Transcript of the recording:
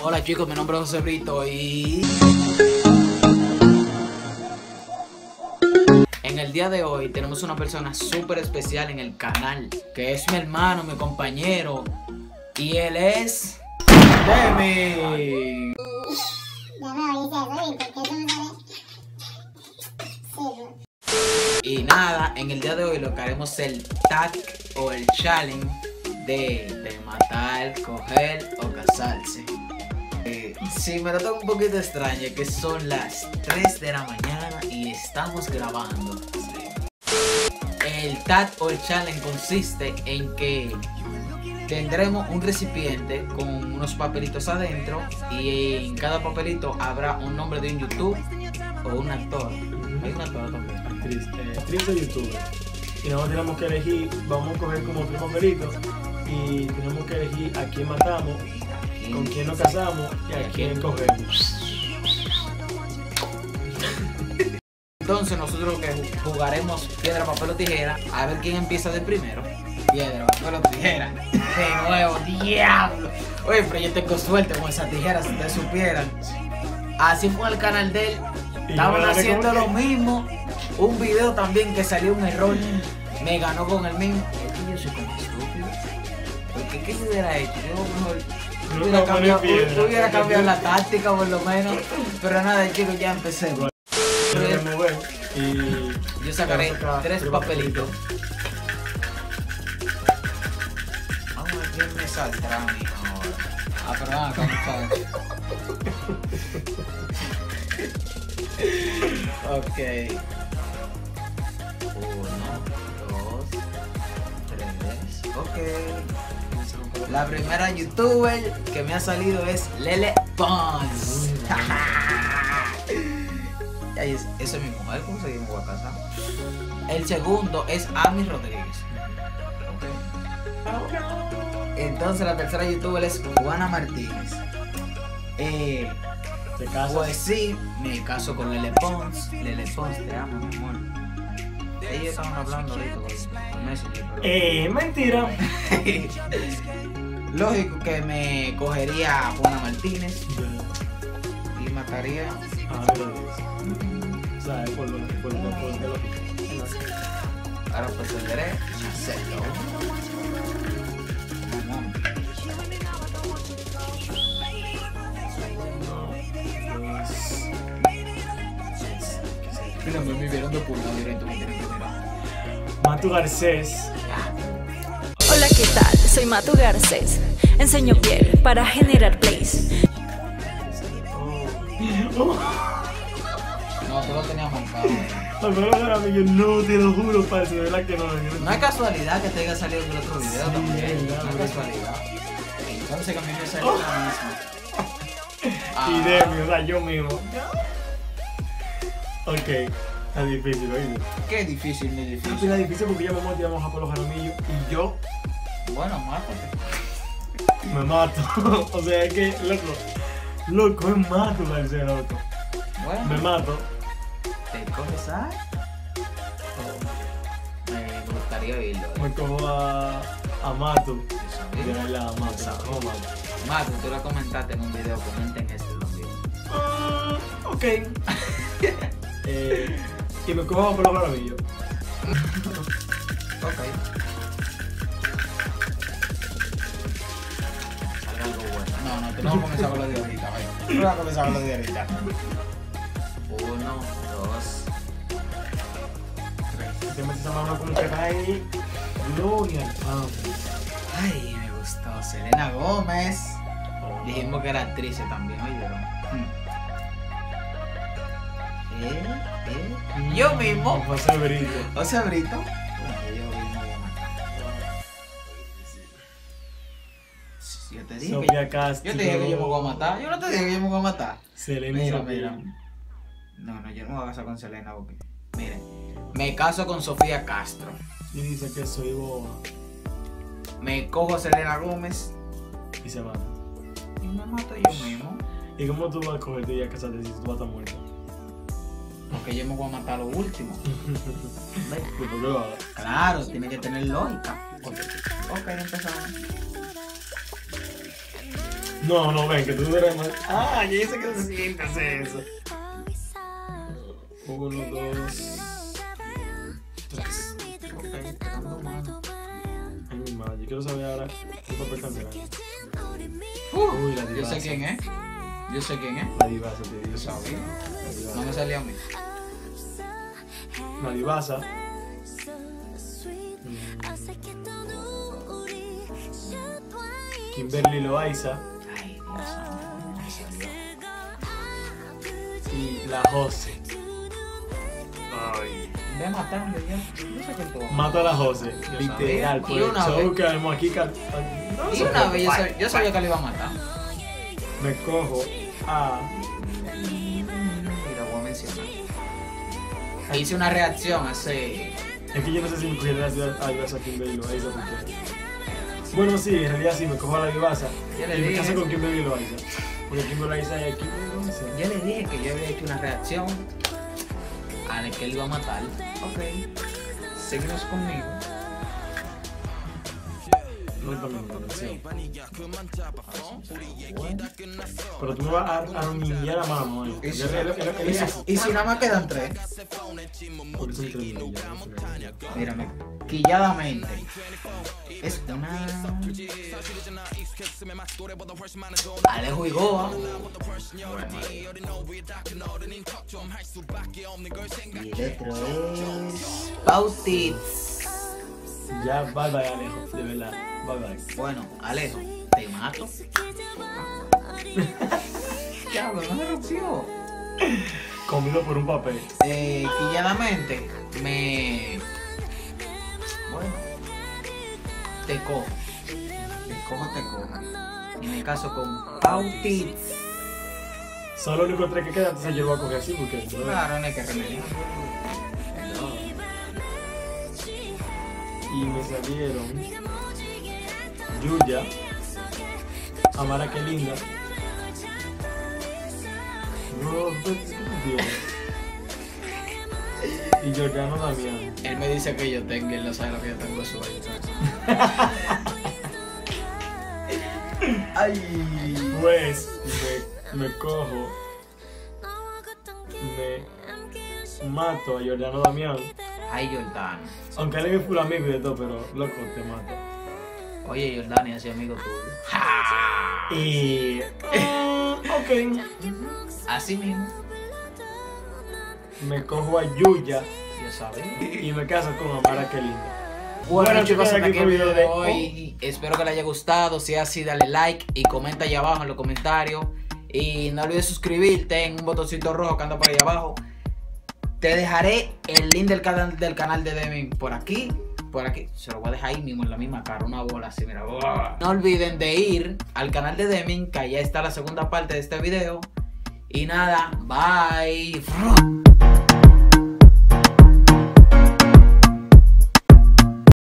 Hola chicos, mi nombre es José Brito y... En el día de hoy tenemos una persona súper especial en el canal, que es mi hermano, mi compañero, y él es... Demi. Y nada, en el día de hoy lo que haremos es el tag o el challenge de, de matar, coger o casarse. Eh, si me notan un poquito extraño que son las 3 de la mañana y estamos grabando. El tag o el challenge consiste en que tendremos un recipiente con unos papelitos adentro y en cada papelito habrá un nombre de un YouTube o un actor. Hay un actor también. actriz, eh, actriz o youtuber. Y nosotros tenemos que elegir, vamos a coger como tres papelitos y tenemos que elegir a quién matamos, con quién nos casamos y a quién cogemos. Entonces nosotros que jugaremos piedra, papel o tijera a ver quién empieza de primero. Piedra, papel o tijera. De nuevo, diablo. Oye, pero yo tengo suerte con esas tijeras, si ustedes supieran. Así fue el canal de él. Estaban haciendo lo mismo. Un video también que salió un error. Me ganó con el mismo. Es que yo soy como estúpido. Porque ¿qué yo hubiera hecho? Yo mejor hubiera cambiado, hubiera cambiado la táctica por lo menos. Pero nada, chicos, ya empecé. Yo voy a mover y Yo sacaré a tres papelitos. Vamos a ver quién me saldrá a. Ah, pero van acá, muchachos. ok. Uno, dos, tres. Ok. La primera youtuber que me ha salido es Lele Pons. Esa es mi mujer, ¿cómo se llama casa? El segundo es Ami Rodríguez. Entonces la tercera youtuber es Juana Martínez. Eh, te casas. pues sí, me caso con Lele Pons. Lele Pons, te amo, mi amor. Ellos estaban hablando ahorita con, con Messenger, pero... Eh, mentira. Lógico que me cogería a Juana Martínez y mataría lo dices. O sea, es por lo por lo por lo Ahora procederé a hacerlo. Mira, me vivieron de directo. Matu Garcés. Hola, ¿qué tal? Soy Matu Garcés. Enseño piel para generar plays. Oh. No, tú lo tenías marcado. No te lo juro, parce, de verdad que no. No es casualidad que te haya salido en el otro video Sí, también. No es casualidad. Entonces que a mí me salió la misma. Ah, Y Demi, o sea, yo mismo. Ok, está difícil, oído. Qué difícil, Es difícil. una difícil porque ya me tiramos a por los jaramillos y yo Bueno, mátate. me mato. o sea, es que, loco, loco, me mato, Garcés, loco. Bueno, Me mato. ¿te coges a? Me gustaría oírlo. Me cojo a, a Matu. Yo De verdad, a. ¿Cómo Matu? Marco, tú lo comentaste en un video, comenten este también. Ah, ok. eh, y me cojo por los jaramillos. Ok. No, no, tú no vas a comenzar con lo de ahorita, vaya. Tú no vas a comenzar con lo de ahorita. Uno, dos, tres. Te metes esa mano como que está ahí. Gloria al Padre. Ay, me gustó. Selena Gómez. Dijimos que era actriz también, oyeron. ¿Eh? ¿Eh? Yo mismo. José Brito. O sea, Brito. Yo te dije. Sofía Castro. Yo te dije que yo me voy a matar. Yo no te dije que yo me voy a matar. Selena Mira, mira. No, no, yo no me voy a casar con Selena porque. Miren, me caso con Sofía Castro. Y dice que soy boba. Me cojo a Selena Gómez Y se mata. y me mato yo mismo. ¿Y cómo tú vas a cogerte y a casarte si tú vas a estar muerto? Porque yo me voy a matar a lo último. ¿Ves? ¿Y por qué lo hagas? Claro, tiene que tener lógica. Ok, empezamos. No, no, ven, que tú eres más. Ah, ya dice que se siente hacer eso. Uno, dos. tres. Ay, mi madre, yo quiero saber ahora qué papel tan grande. Uy, la Yo sé quién es. Yo sé quién es. La divasa, te digo. sabía. No me salía a mí. La divasa. Mm, Kimberly Loaiza Dios y la Jose. Ay. Ve matando ya. No sé tú. Mato a la Jose, literal. Por Y el una show que aquí. no Y una vez yo, pa- sab- yo sabía que le iba a matar. Me cojo a. Y lo voy a mencionar. Hice una reacción hace. Es que yo no sé si me cogería la ciudad a Divasa Kimberly Loaiza porque. Bueno, sí, en realidad sí, me cojo a la Divasa. Y me caso con Kimberly Loaiza. Porque Kimberly Loaiza es Kimberly Loaiza. Yo le dije que yo había hecho una reacción a la que él iba a matar. Ok. Seguimos conmigo. Pero tú me vas a arrodillar a mano, ¿eh? Y si, y nada más quedan tres. Por eso. Mírame, quilladamente. Es una. Alejo y Goa. Y el otro es. Pautitz. Ya, bye bye, Alejo, de verdad. Bye bye. Bueno, Alejo, te mato. Diablo, no me rompió. Comido por un papel. Eh, quilladamente me. Bueno, te cojo. Te cojo, te cojo. En el caso con Pautitz. Son los únicos tres que quedan, entonces yo lo voy a coger así porque. ¿no? Claro, no hay que remediar. Y me salieron. Yuya. Amara que linda. Robert Studio. Y Giordano Damián. Él me dice que yo tengo, él no sabe lo que yo tengo su Ay. Pues me, me cojo, me mato a Giordano Damián. Ay, Jordano. Aunque él es full amigo y de todo, pero loco, te mato. Oye, Jordano, ese amigo tuyo. Y. mm, ok. Así mismo. Me cojo a Yuya Yo sabía. y me caso con Amara que linda. Bueno, Bueno, chicos, hasta aquí el de video de hoy. Espero que les haya gustado. Si es así, dale like y comenta allá abajo en los comentarios. Y no olvides suscribirte en un botoncito rojo que anda por ahí abajo. Te dejaré el link del canal del canal de Demi por aquí. Por aquí. Se lo voy a dejar ahí mismo en la misma cara. Una bola así, mira. No olviden de ir al canal de Deming, que allá está la segunda parte de este video. Y nada, bye.